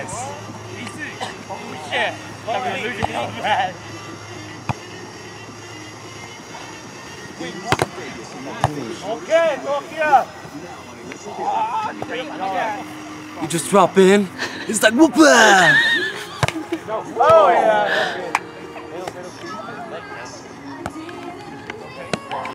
guys. I. Okay, go here. You just drop in. It's like whoop! oh yeah.